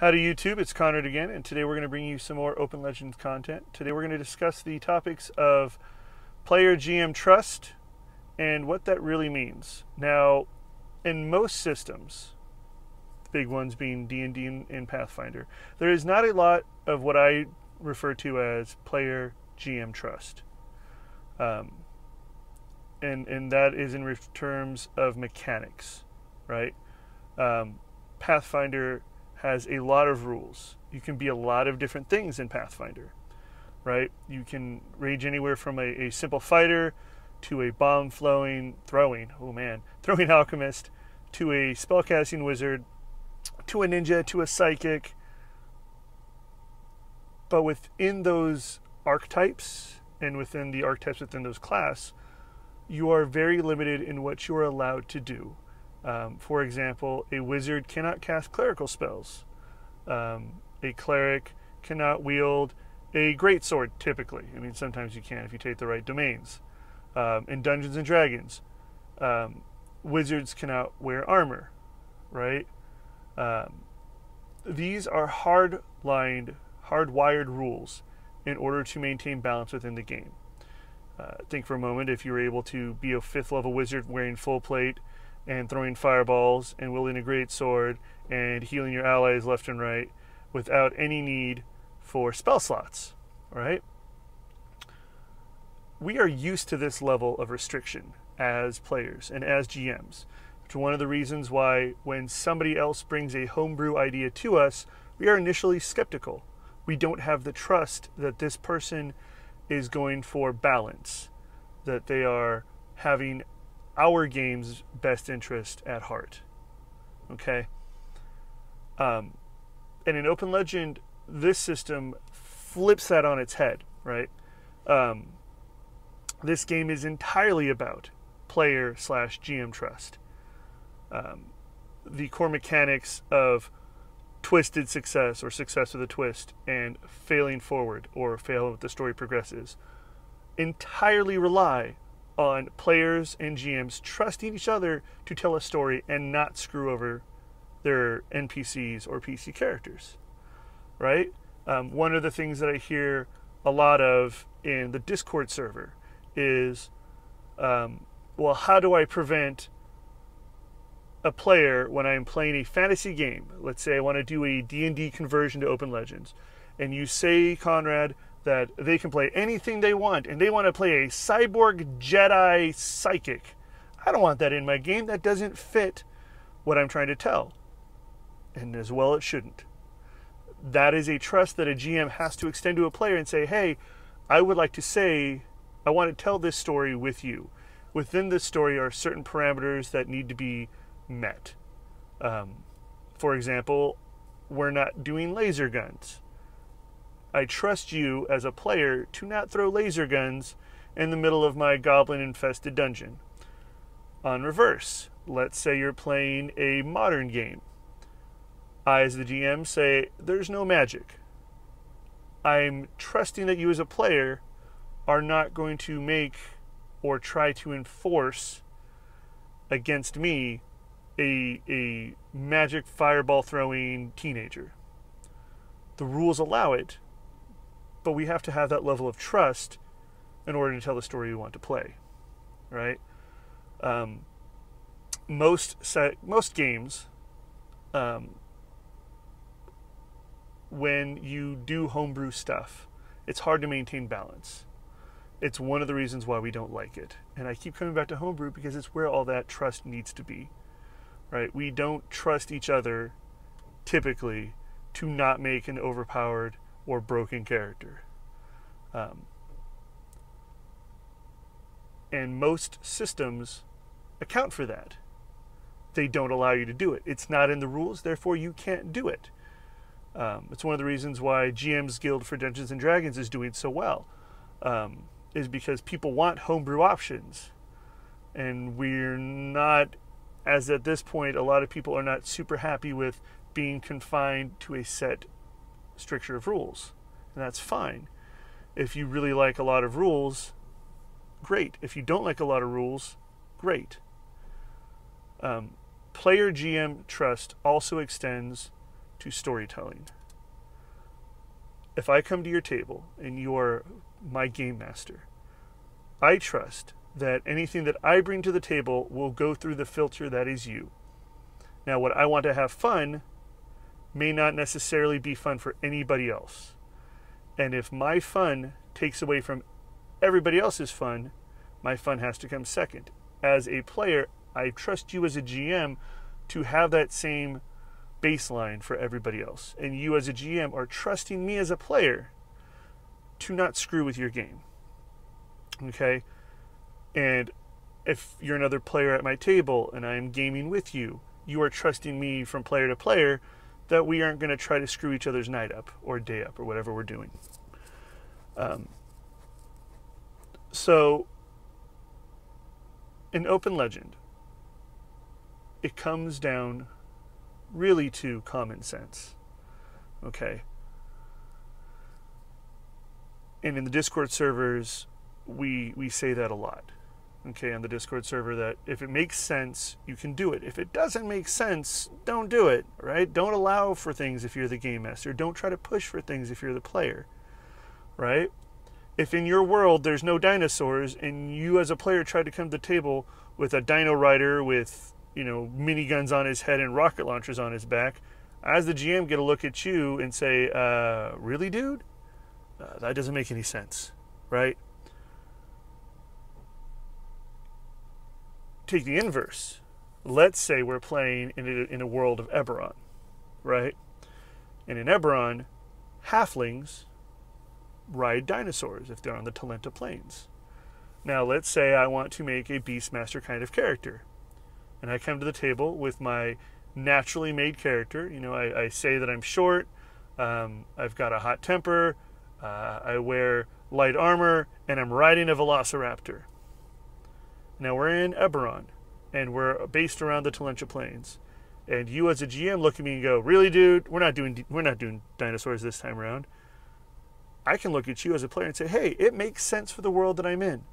Howdy YouTube, it's Conrad again, and today we're going to bring you some more Open Legends content. Today we're going to discuss the topics of player GM trust and what that really means. Now, in most systems, the big ones being D&D and Pathfinder, there is not a lot of what I refer to as player GM trust. Um, and, and that is in terms of mechanics, right? Um, Pathfinder has a lot of rules. You can be a lot of different things in Pathfinder, right? You can range anywhere from a, a simple fighter to a bomb flowing, throwing, oh man, throwing alchemist, to a spellcasting wizard, to a ninja, to a psychic. But within those archetypes and within the archetypes within those class, you are very limited in what you are allowed to do. Um, for example, a wizard cannot cast clerical spells. Um, a cleric cannot wield a great sword. Typically, I mean, sometimes you can if you take the right domains. Um, in Dungeons and Dragons, um, wizards cannot wear armor, right? Um, these are hard-lined, hard-wired rules in order to maintain balance within the game. Uh, think for a moment if you were able to be a fifth level wizard wearing full plate and throwing fireballs and wielding a great sword and healing your allies left and right without any need for spell slots, right? We are used to this level of restriction as players and as GMs. Which is one of the reasons why when somebody else brings a homebrew idea to us, we are initially skeptical. We don't have the trust that this person is going for balance, that they are having our game's best interest at heart. Okay? Um, and in Open Legend, this system flips that on its head, right? Um, this game is entirely about player slash GM trust. Um, the core mechanics of twisted success or success with a twist and failing forward or fail if the story progresses entirely rely on players and GMs trusting each other to tell a story and not screw over their NPCs or PC characters, right? Um, one of the things that I hear a lot of in the Discord server is, um, well, how do I prevent a player when I'm playing a fantasy game? Let's say I want to do a D&D conversion to Open Legends, and you say, Conrad, that they can play anything they want and they want to play a cyborg Jedi psychic. I don't want that in my game. That doesn't fit what I'm trying to tell. And as well, it shouldn't. That is a trust that a GM has to extend to a player and say, hey, I would like to say, I want to tell this story with you. Within this story are certain parameters that need to be met. Um, for example, we're not doing laser guns I trust you as a player to not throw laser guns in the middle of my goblin infested dungeon. On reverse, let's say you're playing a modern game. I, as the GM, say, There's no magic. I'm trusting that you, as a player, are not going to make or try to enforce against me a, a magic fireball throwing teenager. The rules allow it, but we have to have that level of trust in order to tell the story we want to play, right? Um, most set, most games, um, when you do homebrew stuff, it's hard to maintain balance. It's one of the reasons why we don't like it. And I keep coming back to homebrew because it's where all that trust needs to be. Right? We don't trust each other typically to not make an overpowered or broken character. Um, and most systems account for that. They don't allow you to do it. It's not in the rules, therefore, you can't do it. Um, it's one of the reasons why GM's Guild for Dungeons and Dragons is doing so well, um, is because people want homebrew options. And we're not, as at this point, a lot of people are not super happy with being confined to a set stricture of rules, and that's fine. If you really like a lot of rules, great. If you don't like a lot of rules, great. Um, player GM trust also extends to storytelling. If I come to your table and you're my game master, I trust that anything that I bring to the table will go through the filter that is you. Now, what I want to have fun may not necessarily be fun for anybody else. And if my fun takes away from everybody else's fun, my fun has to come second. As a player, I trust you as a GM to have that same baseline for everybody else. And you as a GM are trusting me as a player to not screw with your game. Okay? And if you're another player at my table and I'm gaming with you, you are trusting me from player to player that we aren't going to try to screw each other's night up or day up or whatever we're doing. Um, so, in Open Legend, it comes down really to common sense. Okay? And in the Discord servers, we we say that a lot. Okay, on the Discord server that if it makes sense, you can do it. If it doesn't make sense, don't do it, right? Don't allow for things if you're the game master. Don't try to push for things if you're the player. Right? If in your world there's no dinosaurs and you as a player try to come to the table with a dino rider with you know, miniguns on his head and rocket launchers on his back, as the GM get a look at you and say, uh, really, dude? Uh, that doesn't make any sense, right? Take the inverse. Let's say we're playing in a, in a world of Eberron, right? And in Eberron, halflings ride dinosaurs if they're on the Talenta Plains. Now, let's say I want to make a Beastmaster kind of character and I come to the table with my naturally made character. You know, I, I say that I'm short, um, I've got a hot temper, uh, I wear light armor, and I'm riding a velociraptor. Now we're in Eberron, and we're based around the Talenta Plains. And you, as a GM, look at me and go, "Really, dude? We're not doing we're not doing dinosaurs this time around." I can look at you as a player and say, "Hey, it makes sense for the world that I'm in.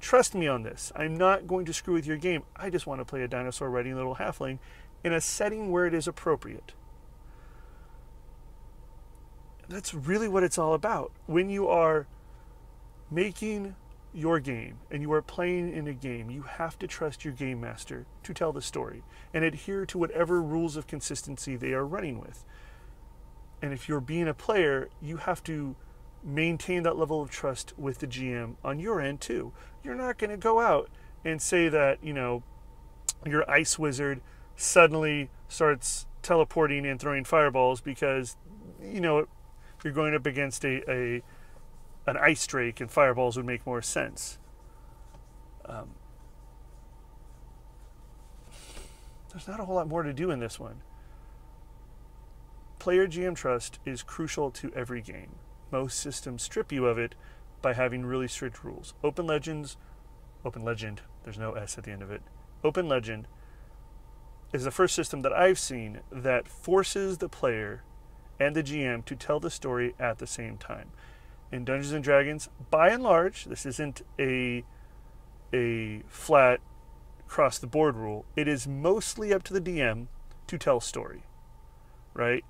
Trust me on this. I'm not going to screw with your game. I just want to play a dinosaur riding little halfling in a setting where it is appropriate. That's really what it's all about. When you are making your game and you are playing in a game, you have to trust your game master to tell the story and adhere to whatever rules of consistency they are running with. And if you're being a player, you have to maintain that level of trust with the GM on your end too. You're not going to go out and say that, you know, your ice wizard suddenly starts teleporting and throwing fireballs because, you know, you're going up against a, a an ice drake and fireballs would make more sense. Um, there's not a whole lot more to do in this one. Player GM trust is crucial to every game most systems strip you of it by having really strict rules. Open Legends, Open Legend, there's no S at the end of it. Open Legend is the first system that I've seen that forces the player and the GM to tell the story at the same time. In Dungeons and Dragons, by and large, this isn't a a flat cross the board rule. It is mostly up to the DM to tell story, right?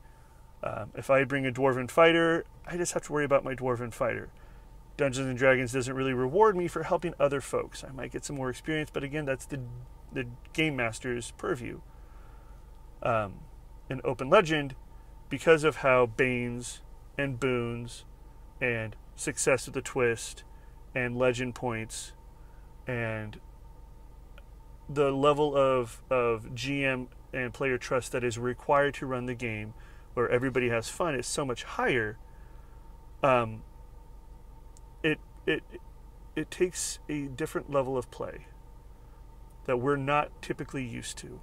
Um, if I bring a dwarven fighter, I just have to worry about my dwarven fighter. Dungeons and Dragons doesn't really reward me for helping other folks. I might get some more experience, but again, that's the the game master's purview. Um, in Open Legend, because of how Banes and Boons and Success with a Twist and Legend Points and the level of, of GM and player trust that is required to run the game where everybody has fun is so much higher, um, it it it takes a different level of play that we're not typically used to,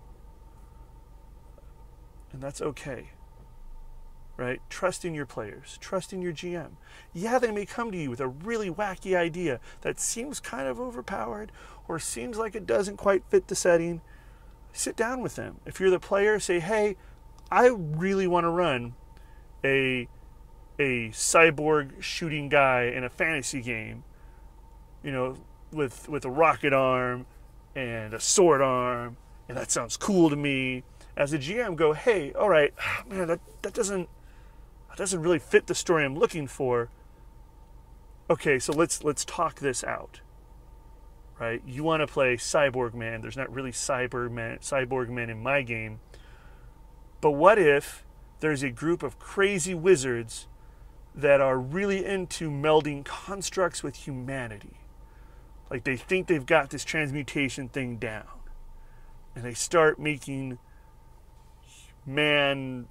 and that's okay. Right? Trusting your players, trusting your GM. Yeah, they may come to you with a really wacky idea that seems kind of overpowered or seems like it doesn't quite fit the setting. Sit down with them. If you're the player, say, hey, I really want to run a a cyborg shooting guy in a fantasy game, you know, with with a rocket arm and a sword arm, and that sounds cool to me. as a GM go, hey, all right, man, that, that doesn't doesn't really fit the story I'm looking for. Okay, so let's let's talk this out. Right? You want to play Cyborg Man. There's not really Cyborg Man Cyborg Man in my game. But what if there's a group of crazy wizards that are really into melding constructs with humanity? Like they think they've got this transmutation thing down. And they start making man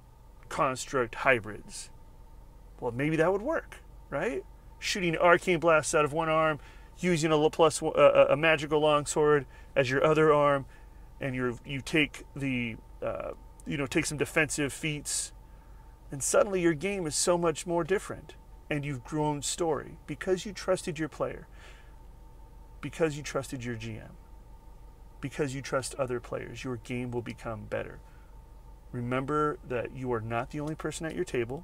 construct hybrids. Well, maybe that would work, right? Shooting arcane blasts out of one arm, using a plus uh, a magical longsword as your other arm, and you you take the uh, you know take some defensive feats, and suddenly your game is so much more different, and you've grown story because you trusted your player because you trusted your GM, because you trust other players, your game will become better. Remember that you are not the only person at your table.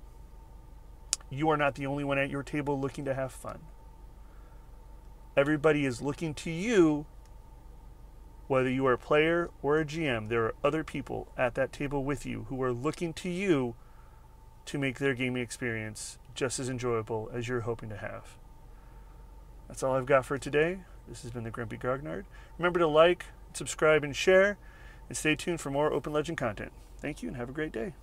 You are not the only one at your table looking to have fun. Everybody is looking to you, whether you are a player or a GM. There are other people at that table with you who are looking to you to make their gaming experience just as enjoyable as you're hoping to have. That's all I've got for today. This has been the Grumpy Grognard. Remember to like, subscribe, and share, and stay tuned for more Open Legend content. Thank you, and have a great day.